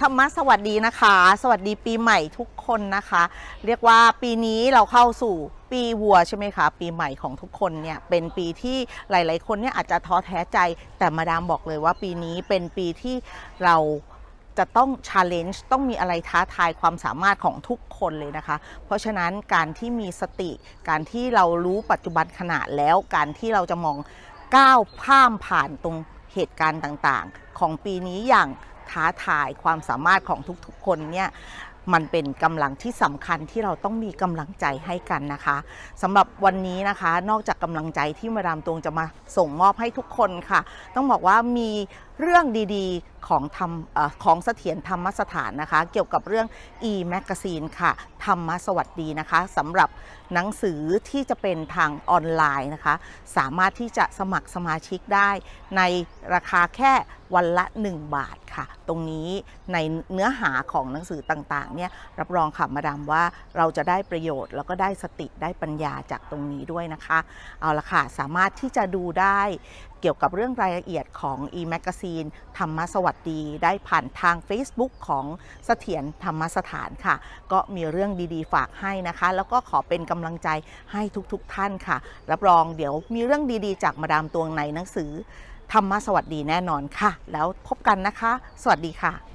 ธรรมะสวัสดีนะคะ สวัสดีปีใหม่ทุกคนนะคะ เรียกว่าปีนี้เราเข้าสู่ปีวัวใช่ไหมคะ ปีใหม่ของทุกคนเนี่ยเป็นปีที่หลาย ๆ คนเนี่ยอาจจะท้อแท้ใจแต่มาดามบอกเลยว่าปีนี้เป็นปีที่เราจะต้อง challenge ต้องมีอะไรท้าทายความสามารถของทุกคนเลยนะคะ เพราะฉะนั้นการที่มีสติ การที่เรารู้ปัจจุบันขณะแล้ว การที่เราจะมองก้าวข้ามผ่านตรงเหตุการณ์ต่างๆ ของปีนี้อย่าง ท้าทายความสามารถของทุกๆคนเนี่ยมันเป็นกำลังที่สำคัญที่เราต้องมีกำลังใจให้กันนะคะสำหรับวันนี้นะคะ นอกจากกำลังใจที่มาดามตวงจะมาส่งมอบให้ทุกคนค่ะ ต้องบอกว่ามีเรื่องดีๆของทำอของเสถียรธรรมสถานนะคะ เกี่ยวกับเรื่อง e-magazine ค่ะธรรมสวัสดีนะคะสำหรับหนังสือที่จะเป็นทางออนไลน์นะคะ สามารถที่จะสมัครสมาชิกได้ในราคาแค่วันละ 1 บาทค่ะ ตรงนี้ในเนื้อหาของหนังสือต่างๆเนี่ยรับรองค่ะมาดามว่าเราจะได้ประโยชน์แล้วก็ได้สติได้ปัญญาจากตรงนี้ด้วยนะคะ เอาละค่ะ สามารถที่จะดูได้เกี่ยวกับเรื่องรายละเอียดของ e-magazine ธรรมสวัสดี ได้ผ่านทาง Facebook ของเสถียรธรรมสถานค่ะ ก็มีเรื่องดีๆ ฝากให้นะคะ แล้วก็ขอเป็นกำลังใจให้ทุกๆท่านค่ะ รับรองเดี๋ยวมีเรื่องดีๆ จากมาดามตวงในหนังสือธรรมสวัสดีแน่นอนค่ะ แล้วพบกันนะคะ สวัสดีค่ะ